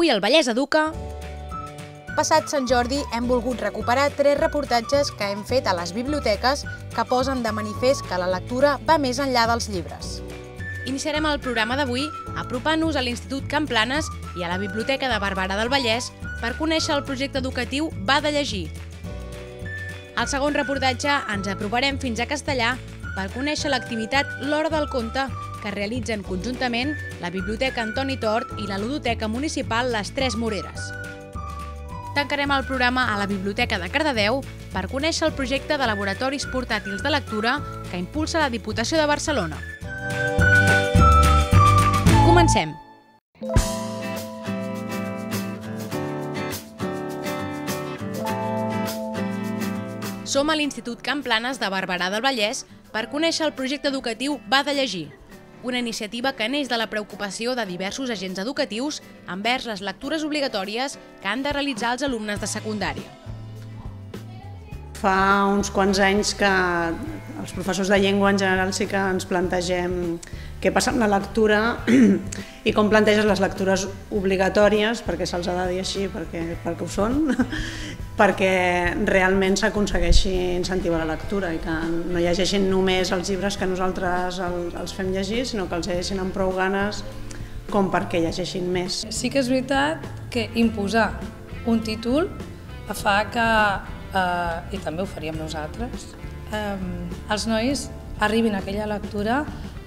Avui al Vallès Educa... Passat Sant Jordi hem volgut recuperar tres reportatges que hem fet a les biblioteques que posen de manifest que la lectura va més enllà dels llibres. Iniciarem el programa d'avui apropant-nos a l'Institut Camp Planes i a la Biblioteca de Barberà del Vallès per conèixer el projecte educatiu Va de llegir. Al segon reportatge ens aproparem fins a Castellà per conèixer l'activitat L'Hora del Conte que realitzen conjuntament la Biblioteca Antoni Tort i la Ludoteca Municipal Les Tres Moreres. Tancarem el programa a la Biblioteca de Cardedeu per conèixer el projecte de laboratoris portàtils de lectura que impulsa la Diputació de Barcelona. Comencem! Som a l'Institut Camp Planes de Barberà del Vallès per conèixer el projecte educatiu Va de llegir, una iniciativa que neix de la preocupació de diversos agents educatius envers les lectures obligatòries que han de realitzar els alumnes de secundària. Fa uns quants anys que els professors de llengua en general sí que ens plantegem què passa amb la lectura i com planteges les lectures obligatòries, perquè se'ls ha de dir així, perquè, perquè ho són, perquè realment s'aconsegueixi incentivar la lectura i que no llegeixin només els llibres que nosaltres els fem llegir, sinó que els llegeixin amb prou ganes com perquè llegeixin més. Sí que és veritat que imposar un títol fa que, eh, i també ho faríem nosaltres, eh, els nois arribin a aquella lectura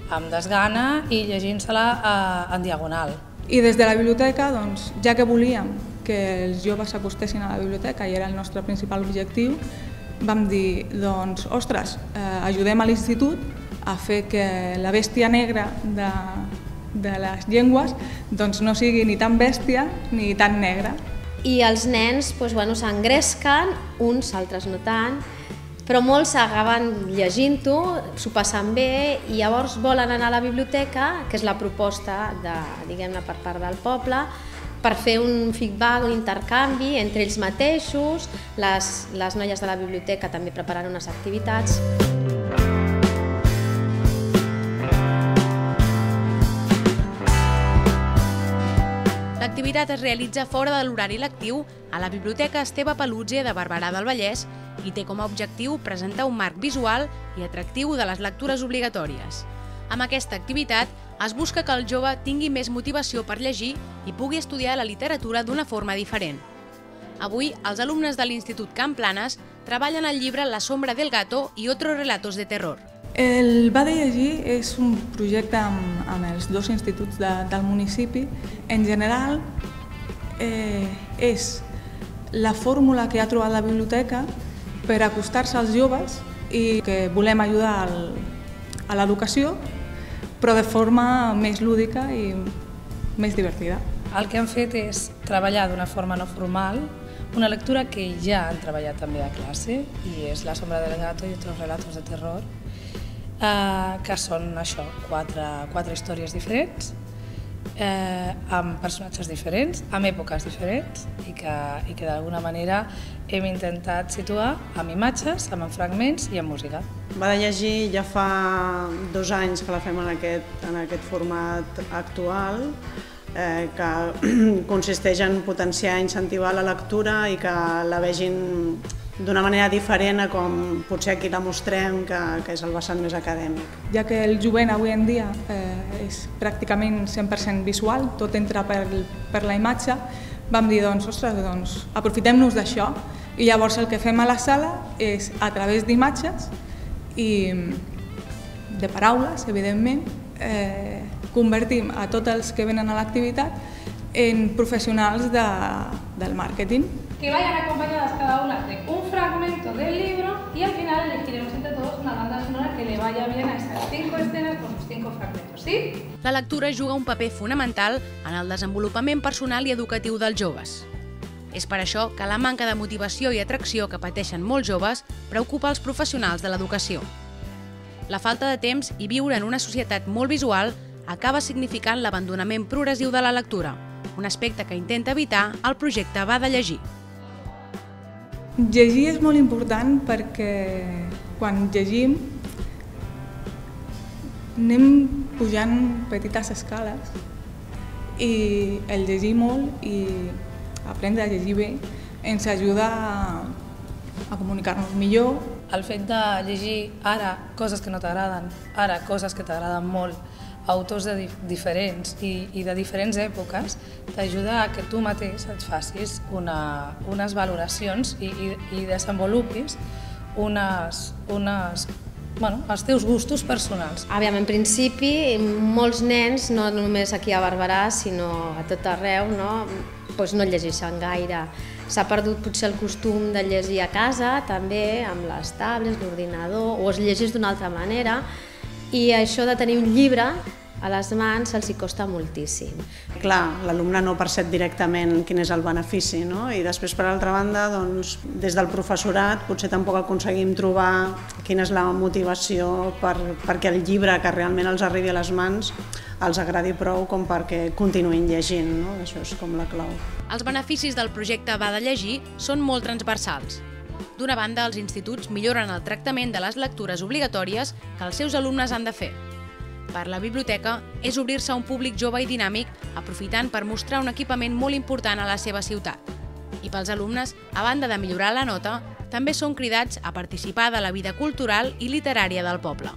amb desgana i llegint-se-la eh, en diagonal. I des de la biblioteca, doncs, ja que volíem que els joves s'acostessin a la biblioteca i era el nostre principal objectiu, vam dir, doncs, ostres, eh, ajudem a l'institut a fer que la bèstia negra de, de les llengües doncs, no sigui ni tan bèstia ni tan negra. I els nens doncs, bueno, s'engresquen, uns, altres no tant, però molts acaben llegint-ho, s'ho passen bé i llavors volen anar a la biblioteca, que és la proposta de, diguem-ne, per part del poble, per fer un feedback, un intercanvi entre ells mateixos, les, les noies de la biblioteca també preparant unes activitats. L'activitat es realitza fora de l'horari lectiu a la Biblioteca Esteve Palutge de Barberà del Vallès i té com a objectiu presentar un marc visual i atractiu de les lectures obligatòries. Amb aquesta activitat es busca que el jove tingui més motivació per llegir i pugui estudiar la literatura d'una forma diferent. Avui, els alumnes de l'Institut Camp Planes treballen el llibre La sombra del gato i otros relatos de terror. El Va de llegir és un projecte amb, amb els dos instituts de, del municipi. En general, eh, és la fórmula que ha trobat la biblioteca per acostar-se als joves i que volem ajudar al, a l'educació, però de forma més lúdica i més divertida. El que han fet és treballar d'una forma no formal una lectura que ja han treballat també a classe i és La sombra del gato i otros relatos de terror, eh, que són això, quatre, quatre històries diferents eh, amb personatges diferents, amb èpoques diferents i que, i que d'alguna manera hem intentat situar amb imatges, amb fragments i amb música. Va de llegir ja fa dos anys que la fem en aquest, en aquest format actual, eh, que consisteix en potenciar i incentivar la lectura i que la vegin d'una manera diferent a com potser aquí la mostrem, que, que és el vessant més acadèmic. Ja que el jovent avui en dia eh, és pràcticament 100% visual, tot entra per, per la imatge, vam dir, doncs, ostres, doncs, aprofitem-nos d'això. I llavors el que fem a la sala és, a través d'imatges i de paraules, evidentment, eh, convertim a tots els que venen a l'activitat en profesionals de, del màrqueting que vayan acompañadas cada una de un fragmento del libro y al final elegiremos entre todos una banda sonora que le vaya bien a estas cinco escenas ¿sí? La lectura juga un paper fonamental en el desenvolupament personal i educatiu dels joves. És per això que la manca de motivació i atracció que pateixen molts joves preocupa els professionals de l'educació. La falta de temps i viure en una societat molt visual acaba significant l'abandonament progressiu de la lectura, un aspecte que intenta evitar el projecte Va de llegir. Llegir és molt important perquè quan llegim anem pujant petites escales i el llegir molt i aprendre a llegir bé ens ajuda a, a comunicar-nos millor. El fet de llegir ara coses que no t'agraden, ara coses que t'agraden molt, autors de dif diferents i, i de diferents èpoques, t'ajuda a que tu mateix et facis una, unes valoracions i, i, i desenvolupis unes, unes, bueno, els teus gustos personals. Aviam, en principi, molts nens, no només aquí a Barberà, sinó a tot arreu, no, doncs no llegeixen gaire. S'ha perdut potser el costum de llegir a casa, també, amb les tablets, l'ordinador, o es llegeix d'una altra manera, i això de tenir un llibre a les mans se'ls hi costa moltíssim. Clar, l'alumne no percep directament quin és el benefici, no? i després, per altra banda, doncs, des del professorat potser tampoc aconseguim trobar quina és la motivació per, perquè el llibre que realment els arribi a les mans els agradi prou com perquè continuïn llegint, no? això és com la clau. Els beneficis del projecte Va de llegir són molt transversals. D'una banda, els instituts milloren el tractament de les lectures obligatòries que els seus alumnes han de fer. Per la biblioteca és obrir-se a un públic jove i dinàmic, aprofitant per mostrar un equipament molt important a la seva ciutat. I pels alumnes, a banda de millorar la nota, també són cridats a participar de la vida cultural i literària del poble.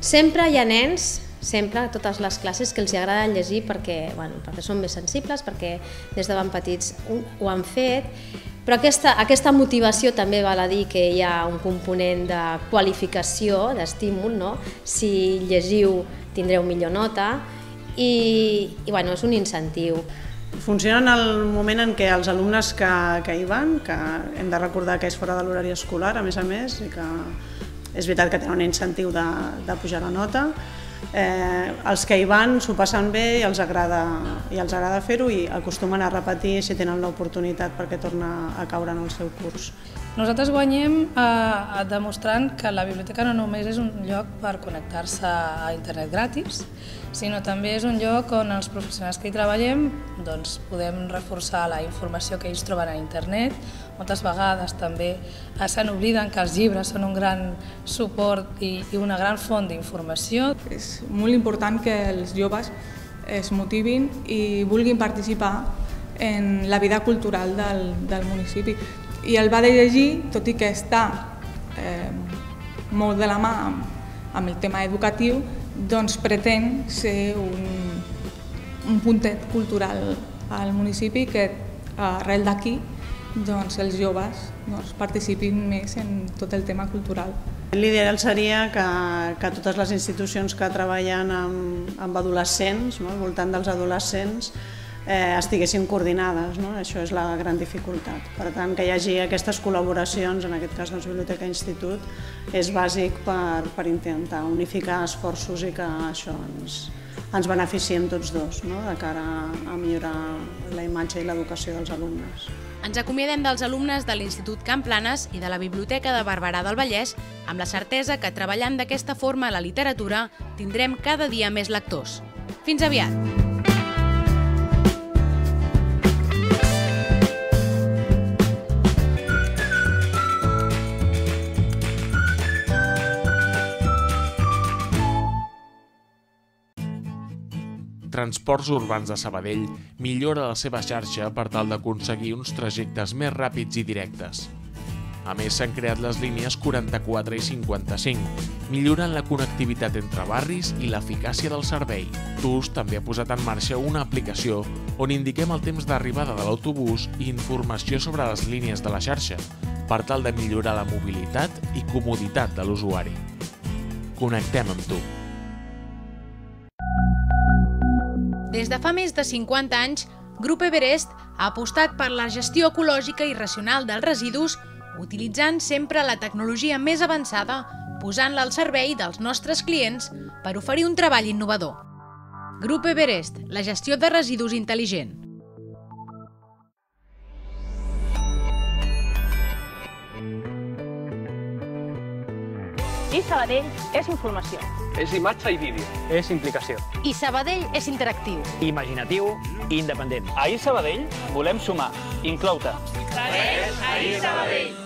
Sempre hi ha nens sempre a totes les classes que els agrada llegir perquè, bueno, perquè són més sensibles, perquè des de ben petits ho, han fet, però aquesta, aquesta motivació també val a dir que hi ha un component de qualificació, d'estímul, no? si llegiu tindreu millor nota i, i bueno, és un incentiu. Funciona en el moment en què els alumnes que, que hi van, que hem de recordar que és fora de l'horari escolar, a més a més, i que és veritat que tenen un incentiu de, de pujar la nota, eh, els que hi van s'ho passen bé i els agrada, i els agrada fer-ho i acostumen a repetir si tenen l'oportunitat perquè torna a caure en el seu curs. Nosaltres guanyem eh, demostrant que la biblioteca no només és un lloc per connectar-se a internet gratis, sinó també és un lloc on els professionals que hi treballem doncs, podem reforçar la informació que ells troben a internet. Moltes vegades també eh, se n'obliden que els llibres són un gran suport i, i una gran font d'informació. És molt important que els joves es motivin i vulguin participar en la vida cultural del, del municipi. I el va de llegir, tot i que està eh, molt de la mà amb, amb el tema educatiu, doncs pretén ser un, un puntet cultural al municipi que arrel d'aquí doncs, els joves doncs, participin més en tot el tema cultural. L'ideal seria que, que totes les institucions que treballen amb, amb adolescents, no, al voltant dels adolescents, eh, estiguessin coordinades. No? Això és la gran dificultat. Per tant, que hi hagi aquestes col·laboracions, en aquest cas doncs, Biblioteca Institut, és bàsic per, per intentar unificar esforços i que això ens, ens beneficiem tots dos, no? de cara a millorar la imatge i l'educació dels alumnes. Ens acomiadem dels alumnes de l'Institut Camp Planes i de la Biblioteca de Barberà del Vallès amb la certesa que treballant d'aquesta forma la literatura tindrem cada dia més lectors. Fins aviat! Transports Urbans de Sabadell millora la seva xarxa per tal d'aconseguir uns trajectes més ràpids i directes. A més, s'han creat les línies 44 i 55, millorant la connectivitat entre barris i l'eficàcia del servei. TUS també ha posat en marxa una aplicació on indiquem el temps d'arribada de l'autobús i informació sobre les línies de la xarxa, per tal de millorar la mobilitat i comoditat de l'usuari. Connectem amb tu. Des de fa més de 50 anys, Grup Everest ha apostat per la gestió ecològica i racional dels residus, utilitzant sempre la tecnologia més avançada, posant-la al servei dels nostres clients per oferir un treball innovador. Grup Everest, la gestió de residus intel·ligent. I Sabadell és informació. És imatge i vídeo. És implicació. I Sabadell és interactiu. Imaginatiu i independent. Ahir Sabadell volem sumar, incloure. Segueix Ahir Sabadell.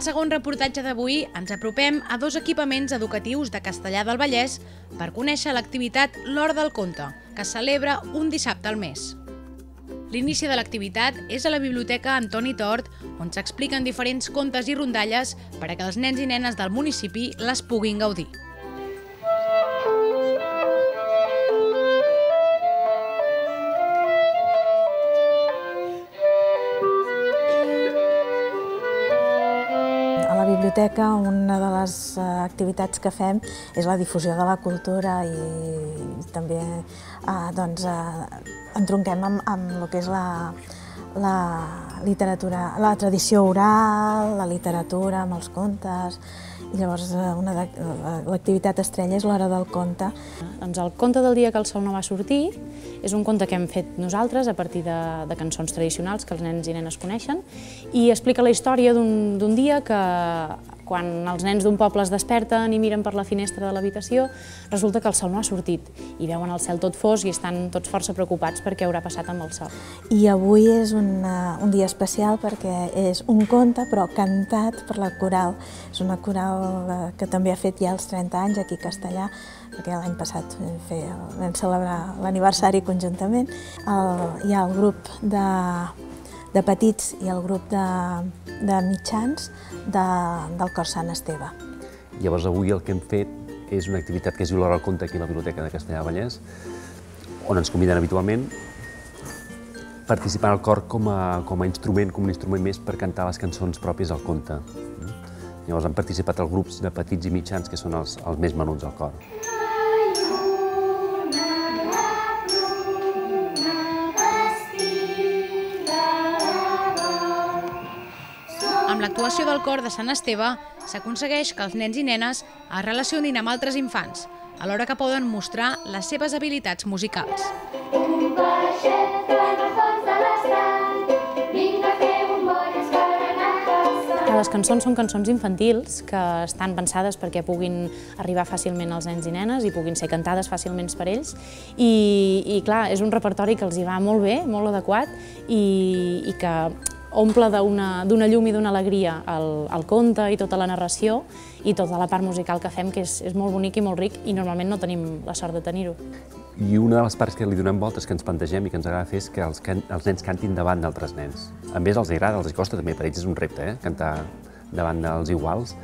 Al segon reportatge d'avui ens apropem a dos equipaments educatius de Castellà del Vallès per conèixer l'activitat L'Hora del Conte, que celebra un dissabte al mes. L'inici de l'activitat és a la Biblioteca Antoni Tort, on s'expliquen diferents contes i rondalles per a que els nens i nenes del municipi les puguin gaudir. Biblioteca una de les eh, activitats que fem és la difusió de la cultura i, també eh, doncs, eh, entronquem amb, amb el que és la, la literatura, la tradició oral, la literatura, amb els contes, i llavors eh, l'activitat estrella és l'hora del conte. Doncs el conte del dia que el sol no va sortir és un conte que hem fet nosaltres a partir de, de cançons tradicionals que els nens i nenes coneixen i explica la història d'un dia que quan els nens d'un poble es desperten i miren per la finestra de l'habitació, resulta que el sol no ha sortit i veuen el cel tot fos i estan tots força preocupats per què haurà passat amb el sol. I avui és una, un dia especial perquè és un conte però cantat per la coral. És una coral eh, que també ha fet ja els 30 anys aquí a Castellà, perquè l'any passat vam celebrar l'aniversari conjuntament. El, hi ha el grup de de petits i el grup de, de mitjans de, del Cor Sant Esteve. Llavors avui el que hem fet és una activitat que es diu l'Hora al Conte aquí a la Biblioteca de Castellà Vallès, on ens conviden habitualment participar al cor com a, com a instrument, com un instrument més per cantar les cançons pròpies al conte. Llavors han participat els grups de petits i mitjans, que són els, els més menuts al cor. Amb l'actuació del cor de Sant Esteve s'aconsegueix que els nens i nenes es relacionin amb altres infants, alhora que poden mostrar les seves habilitats musicals. Les cançons són cançons infantils que estan pensades perquè puguin arribar fàcilment als nens i nenes i puguin ser cantades fàcilment per ells. I, i clar, és un repertori que els hi va molt bé, molt adequat i, i que omple d'una llum i d'una alegria el, el conte i tota la narració i tota la part musical que fem, que és, és molt bonic i molt ric i normalment no tenim la sort de tenir-ho. I una de les parts que li donem voltes que ens plantegem i que ens agrada fer és que els, can, els nens cantin davant d'altres nens. A més, els agrada, els costa també, per ells és un repte, eh? cantar davant dels iguals,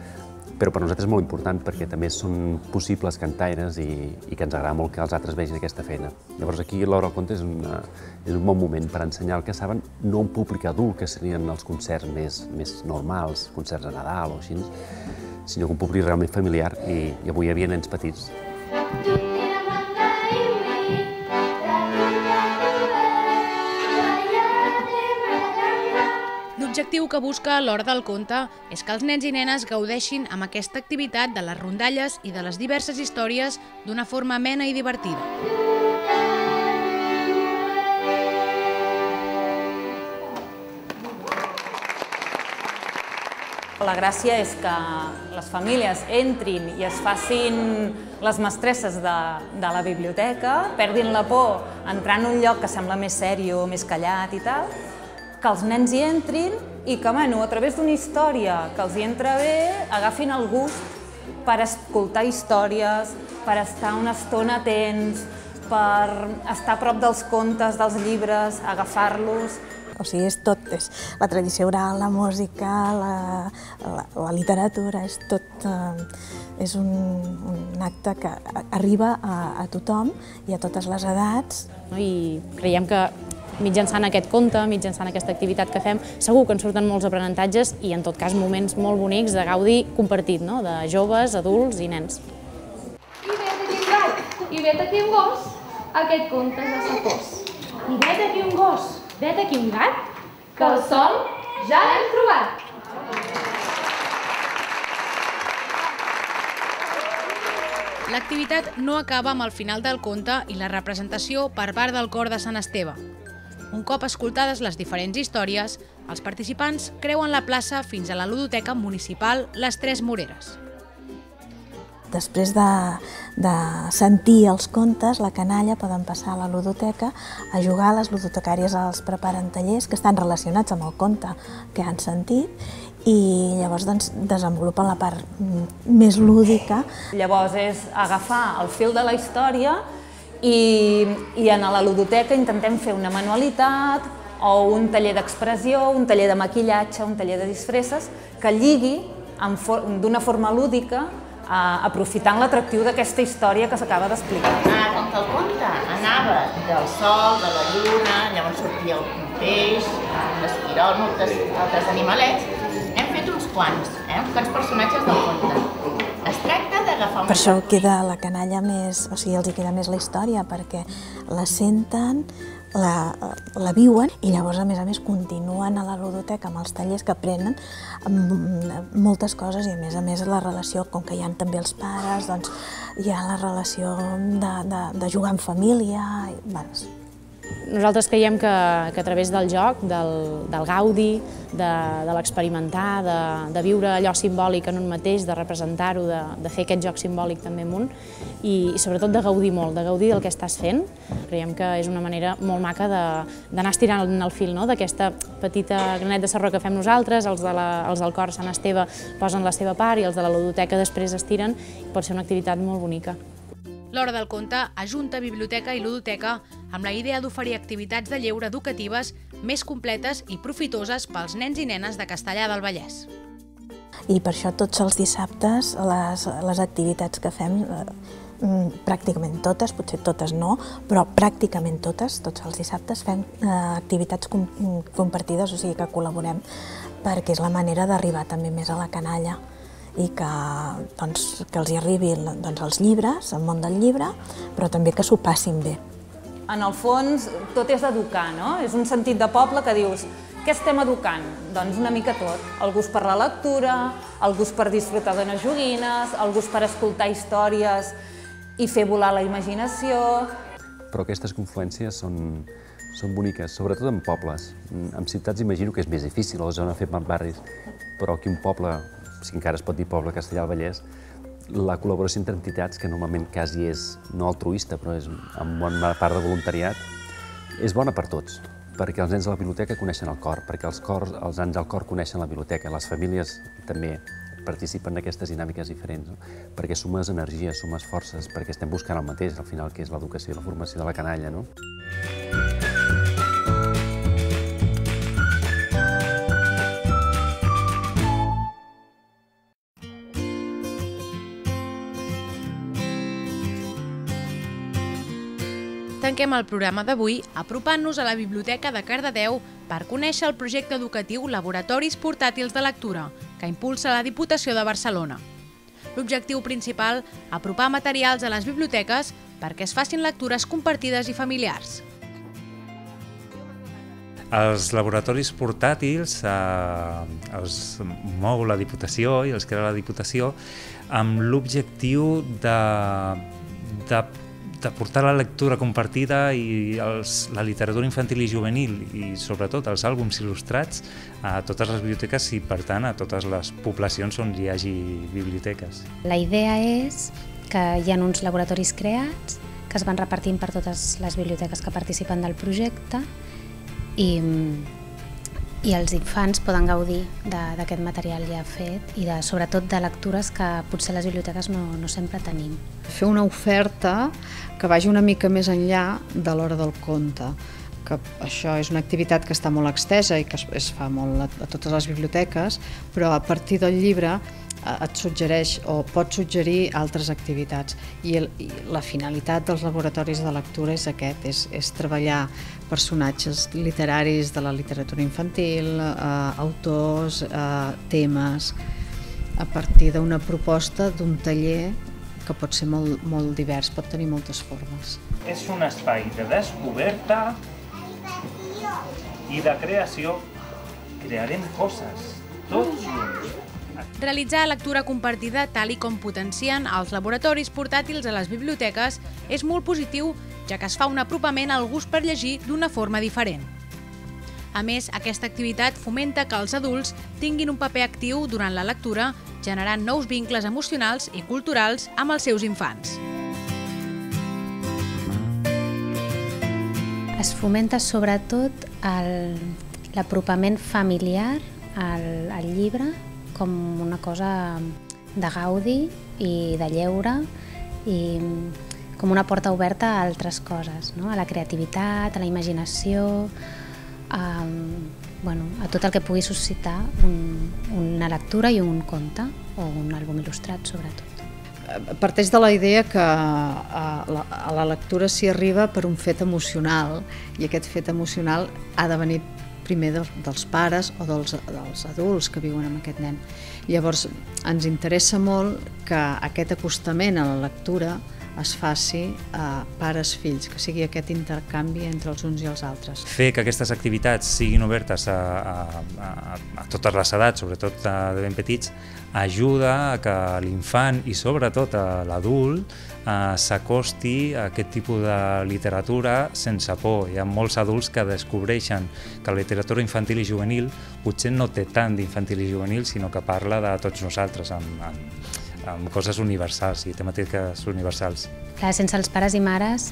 però per nosaltres és molt important perquè també són possibles cantaires i, i que ens agrada molt que els altres vegin aquesta feina. Llavors aquí l'Hora al Conte és, una, és un bon moment per ensenyar el que saben no un públic adult, que serien els concerts més, més normals, concerts a Nadal o així, sinó un públic realment familiar i, i avui hi havia nens petits. L'objectiu que busca l'Hora del Conte és que els nens i nenes gaudeixin amb aquesta activitat de les rondalles i de les diverses històries d'una forma amena i divertida. La gràcia és que les famílies entrin i es facin les mestresses de, de la biblioteca, perdin la por, entrar en un lloc que sembla més sèrio, més callat i tal, que els nens hi entrin i que, bueno, a través d'una història que els hi entra bé, agafin el gust per escoltar històries, per estar una estona atents, per estar a prop dels contes, dels llibres, agafar-los. O sigui, és tot, és la tradició oral, la música, la, la, la literatura, és tot, eh, és un, un acte que arriba a, a tothom i a totes les edats. I creiem que mitjançant aquest conte, mitjançant aquesta activitat que fem, segur que en surten molts aprenentatges i en tot cas moments molt bonics de gaudi compartit, no? de joves, adults i nens. I vet aquí un gat, i vet aquí un gos, aquest conte és de sapós. I vet aquí un gos, vet aquí un gat, que el sol ja l'hem trobat. L'activitat no acaba amb el final del conte i la representació per part del cor de Sant Esteve. Un cop escoltades les diferents històries, els participants creuen la plaça fins a la ludoteca municipal Les Tres Moreres. Després de, de sentir els contes, la canalla poden passar a la ludoteca a jugar. Les ludotecàries els preparen tallers que estan relacionats amb el conte que han sentit i llavors doncs, desenvolupen la part més lúdica. Llavors és agafar el fil de la història i, i en la ludoteca intentem fer una manualitat o un taller d'expressió, un taller de maquillatge, un taller de disfresses que lligui d'una forma lúdica eh, aprofitant l'atractiu d'aquesta història que s'acaba d'explicar. Ah, com que el conte anava del sol, de la lluna, llavors sortia un peix, un esquirol, moltes altres animalets, hem fet uns quants, eh, uns quants personatges del conte. Per això queda la canalla més, o sigui, els hi queda més la història, perquè la senten, la, la viuen i llavors, a més a més, continuen a la ludoteca amb els tallers que aprenen moltes coses i, a més a més, la relació, com que hi ha també els pares, doncs hi ha la relació de, de, de jugar en família. I, bueno, nosaltres creiem que, que a través del joc, del, del gaudi, de, de l'experimentar, de, de viure allò simbòlic en un mateix, de representar-ho, de, de fer aquest joc simbòlic també en un, i, i sobretot de gaudir molt, de gaudir del que estàs fent. Creiem que és una manera molt maca d'anar estirant el fil no? d'aquesta petita granet de serró que fem nosaltres, els, de la, els del cor Sant Esteve posen la seva part i els de la ludoteca després estiren, pot ser una activitat molt bonica. L'Hora del Conte ajunta biblioteca i ludoteca amb la idea d'oferir activitats de lleure educatives més completes i profitoses pels nens i nenes de Castellà del Vallès. I per això tots els dissabtes les, les activitats que fem eh, mm, pràcticament totes, potser totes no, però pràcticament totes, tots els dissabtes fem eh, activitats com, compartides, o sigui que col·laborem perquè és la manera d'arribar també més a la canalla i que, doncs, que els hi arribi doncs, els llibres, el món del llibre, però també que s'ho passin bé. En el fons, tot és educar, no? És un sentit de poble que dius, què estem educant? Doncs una mica tot. El gust per la lectura, el gust per disfrutar d'unes joguines, el gust per escoltar històries i fer volar la imaginació. Però aquestes confluències són, són boniques, sobretot en pobles. En ciutats imagino que és més difícil, a la zona fer barris, però aquí un poble si encara es pot dir poble castellà al Vallès, la col·laboració entre entitats, que normalment quasi és no altruista, però és amb bona part de voluntariat, és bona per tots, perquè els nens de la biblioteca coneixen el cor, perquè els, cors, els nens del cor coneixen la biblioteca, les famílies també participen en aquestes dinàmiques diferents, no? perquè sumes energia, sumes forces, perquè estem buscant el mateix, al final, que és l'educació i la formació de la canalla. No? Tanquem el programa d'avui apropant-nos a la Biblioteca de Cardedeu per conèixer el projecte educatiu Laboratoris Portàtils de Lectura, que impulsa la Diputació de Barcelona. L'objectiu principal, apropar materials a les biblioteques perquè es facin lectures compartides i familiars. Els laboratoris portàtils eh, els mou la Diputació i els crea la Diputació amb l'objectiu de, de de portar la lectura compartida i els, la literatura infantil i juvenil i sobretot els àlbums il·lustrats a totes les biblioteques i per tant a totes les poblacions on hi hagi biblioteques. La idea és que hi ha uns laboratoris creats que es van repartint per totes les biblioteques que participen del projecte i i els infants poden gaudir d'aquest material ja fet i de, sobretot de lectures que potser les biblioteques no, no sempre tenim. Fer una oferta que vagi una mica més enllà de l'hora del conte que això és una activitat que està molt extesa i que es, es fa molt a, a totes les biblioteques, però a partir del llibre Eh, et suggereix o pot suggerir altres activitats. I, el, i la finalitat dels laboratoris de lectura és aquest, és, és treballar personatges literaris de la literatura infantil, eh, autors, eh, temes, a partir d'una proposta d'un taller que pot ser molt, molt divers, pot tenir moltes formes. És un espai de descoberta i de creació. Crearem coses, tots junts. Realitzar lectura compartida tal i com potencien els laboratoris portàtils a les biblioteques és molt positiu, ja que es fa un apropament al gust per llegir d'una forma diferent. A més, aquesta activitat fomenta que els adults tinguin un paper actiu durant la lectura, generant nous vincles emocionals i culturals amb els seus infants. Es fomenta sobretot l'apropament familiar el, el llibre com una cosa de gaudi i de lleure i com una porta oberta a altres coses, no? a la creativitat, a la imaginació, a, bueno, a tot el que pugui suscitar un, una lectura i un conte, o un àlbum il·lustrat sobretot. Parteix de la idea que a la, a la lectura s'hi arriba per un fet emocional i aquest fet emocional ha de venir primer de, dels pares o dels, dels adults que viuen amb aquest nen. Llavors, ens interessa molt que aquest acostament a la lectura es faci a pares-fills, que sigui aquest intercanvi entre els uns i els altres. Fer que aquestes activitats siguin obertes a, a, a, a totes les edats, sobretot de ben petits, ajuda a que l'infant i sobretot a l'adult eh, s'acosti a aquest tipus de literatura sense por. Hi ha molts adults que descobreixen que la literatura infantil i juvenil potser no té tant d'infantil i juvenil, sinó que parla de tots nosaltres, amb, amb, amb coses universals i temàtiques universals. Clar, sense els pares i mares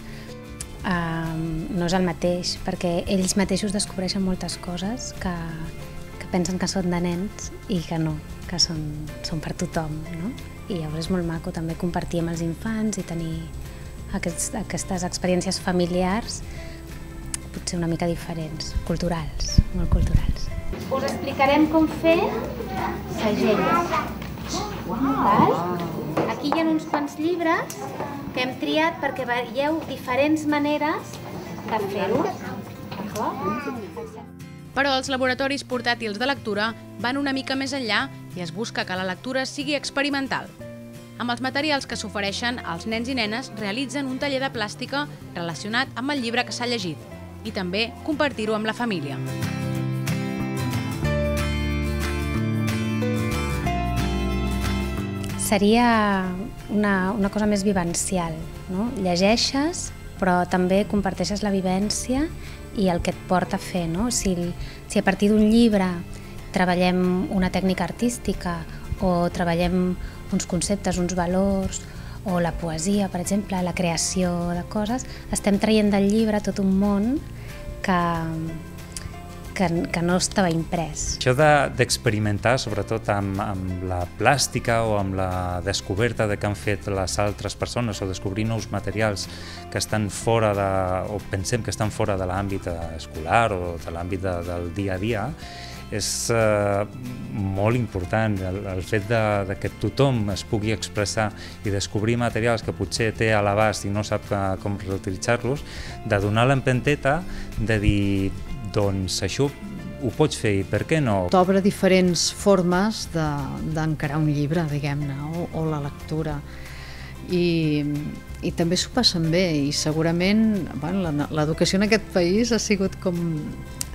eh, no és el mateix, perquè ells mateixos descobreixen moltes coses que, que pensen que són de nens i que no, que són, són per tothom, no? I llavors és molt maco també compartir amb els infants i tenir aquests, aquestes experiències familiars potser una mica diferents, culturals, molt culturals. Us explicarem com fer segells. Val? Aquí hi ha uns quants llibres que hem triat perquè veieu diferents maneres de fer-ho. Però els laboratoris portàtils de lectura van una mica més enllà i es busca que la lectura sigui experimental. Amb els materials que s'ofereixen, els nens i nenes realitzen un taller de plàstica relacionat amb el llibre que s'ha llegit i també compartir-ho amb la família. Seria una, una cosa més vivencial. No? Llegeixes, però també comparteixes la vivència i el que et porta a fer. No? Si, si a partir d'un llibre treballem una tècnica artística o treballem uns conceptes, uns valors, o la poesia, per exemple, la creació de coses, estem traient del llibre tot un món que, que, que no estava imprès. Això d'experimentar, de, sobretot amb, amb la plàstica o amb la descoberta de que han fet les altres persones o descobrir nous materials que estan fora de, o pensem que estan fora de l'àmbit escolar o de l'àmbit de, del dia a dia, és eh, molt important el, el fet de, de que tothom es pugui expressar i descobrir materials que potser té a l'abast i no sap que, com reutilitzar-los, de donar l'empenteta de dir doncs això ho pots fer i per què no? T'obre diferents formes d'encarar de, un llibre, diguem-ne, o, o la lectura. I, i també s'ho passen bé i segurament bueno, l'educació en aquest país ha sigut com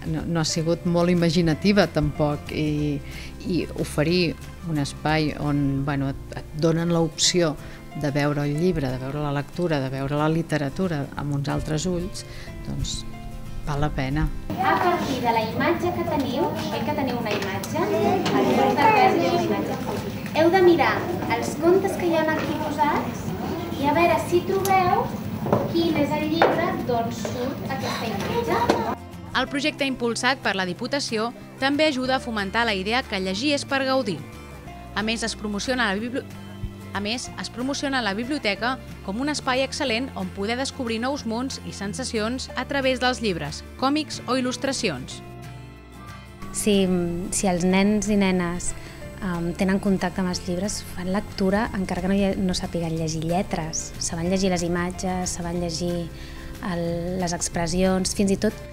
no, no ha sigut molt imaginativa tampoc i, i oferir un espai on bueno, et, et donen l'opció de veure el llibre, de veure la lectura, de veure la literatura amb uns altres ulls, doncs val la pena. A partir de la imatge que teniu, oi que teniu una imatge? Al fons de hi ha una imatge. Heu de mirar els contes que hi ha aquí posats i a veure si trobeu quin és el llibre d'on surt aquesta imatge. El projecte impulsat per la Diputació també ajuda a fomentar la idea que llegir és per gaudir. A més, es promociona la bibli... A més, es promociona la biblioteca com un espai excel·lent on poder descobrir nous mons i sensacions a través dels llibres, còmics o il·lustracions. Si, si els nens i nenes um, tenen contacte amb els llibres, fan lectura encara que no, no sàpiguen llegir lletres. Saben llegir les imatges, saben llegir el, les expressions, fins i tot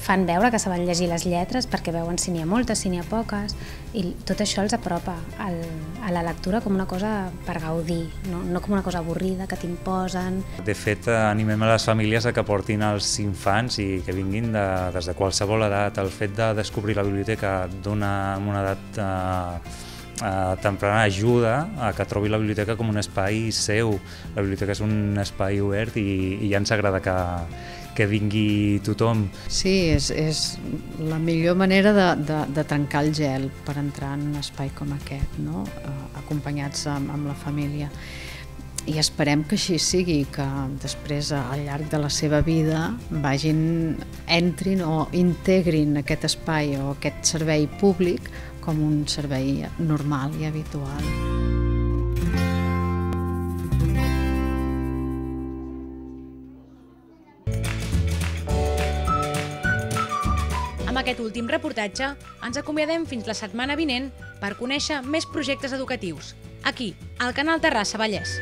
fan veure que saben llegir les lletres perquè veuen si n'hi ha moltes, si n'hi ha poques, i tot això els apropa al, a la lectura com una cosa per gaudir, no, no com una cosa avorrida que t'imposen. De fet, animem a les famílies a que portin els infants i que vinguin de, des de qualsevol edat. El fet de descobrir la biblioteca d'una una edat eh, eh, temprana ajuda a que trobi la biblioteca com un espai seu. La biblioteca és un espai obert i, i ja ens agrada que, que vingui tothom. Sí, és, és la millor manera de, de, de trencar el gel per entrar en un espai com aquest, no? Eh, acompanyats amb, amb la família. i esperem que així sigui, que després al llarg de la seva vida vagin, entrin o integrin aquest espai o aquest servei públic com un servei normal i habitual. Amb aquest últim reportatge ens acomiadem fins la setmana vinent per conèixer més projectes educatius, aquí, al canal Terrassa Vallès.